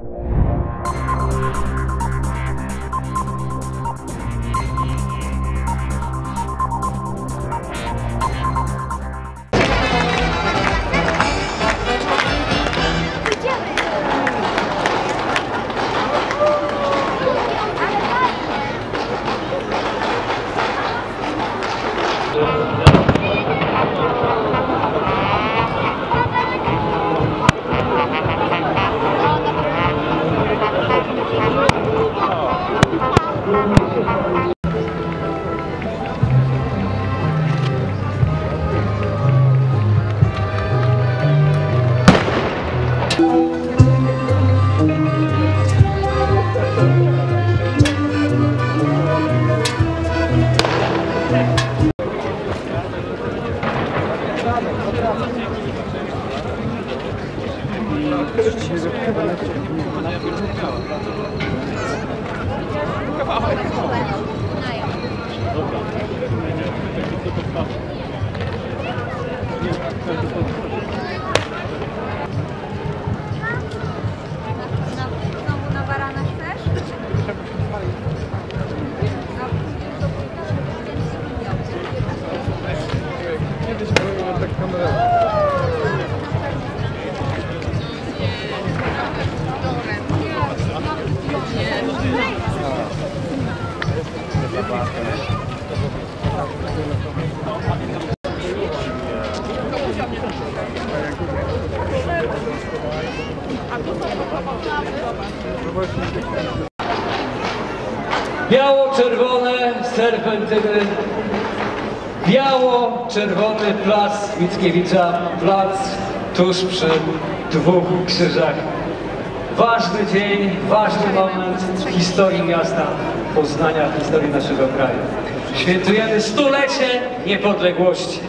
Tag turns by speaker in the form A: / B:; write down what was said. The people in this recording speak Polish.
A: Bye. Znowu
B: Biało-czerwone serpentyny. Biało-czerwony plac Mickiewicza, plac tuż przy dwóch krzyżach. Ważny dzień, ważny moment w historii miasta Poznania, w historii naszego kraju. Świętujemy stulecie niepodległości.